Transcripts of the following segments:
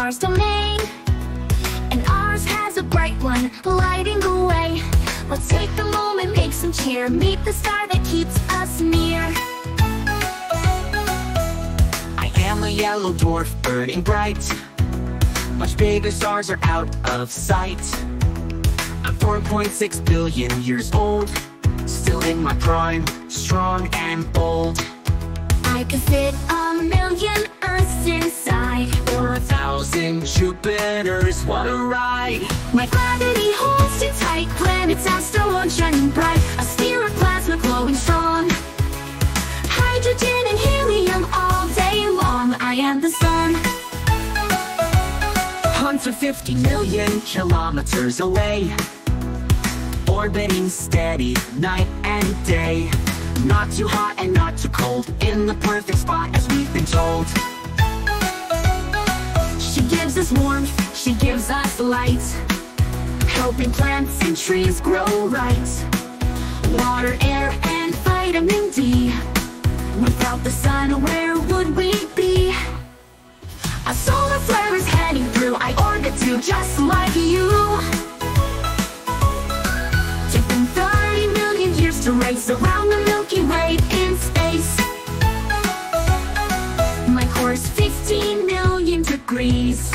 star's domain. And ours has a bright one, lighting the way. Let's take a moment, make some cheer, meet the star that keeps us near. I am a yellow dwarf burning bright Much bigger stars are out of sight I'm 4.6 billion years old Still in my prime, strong and bold I could fit a million Earths inside. Or a thousand Jupiters, what a ride My gravity holds too tight, planets, asteroids shining bright. A sphere of plasma glowing strong. Hydrogen and helium all day long. I am the sun. 150 million kilometers away Orbiting steady, night and day Not too hot and not too cold In the perfect spot as we've been told light. Helping plants and trees grow right. Water, air, and vitamin D. Without the sun, where would we be? A solar flare is heading through. I orbit too, just like you. Taking 30 million years to race around the Milky Way in space. My core's 15 million degrees.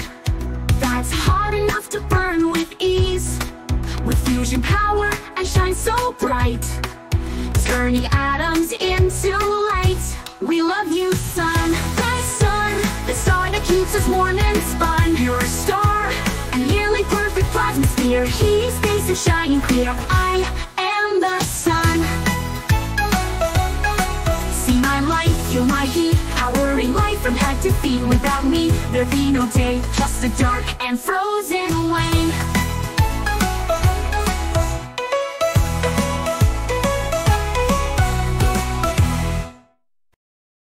That's hot to burn with ease. With fusion power, I shine so bright. Turning atoms into light. We love you, sun. The sun, the star that keeps us warm and spun. You're a star, a nearly perfect plasma sphere. Heat space is shining clear. I am the sun. See my light, feel my heat Powering life from head to feet Without me, there'd be no day A dark and frozen wave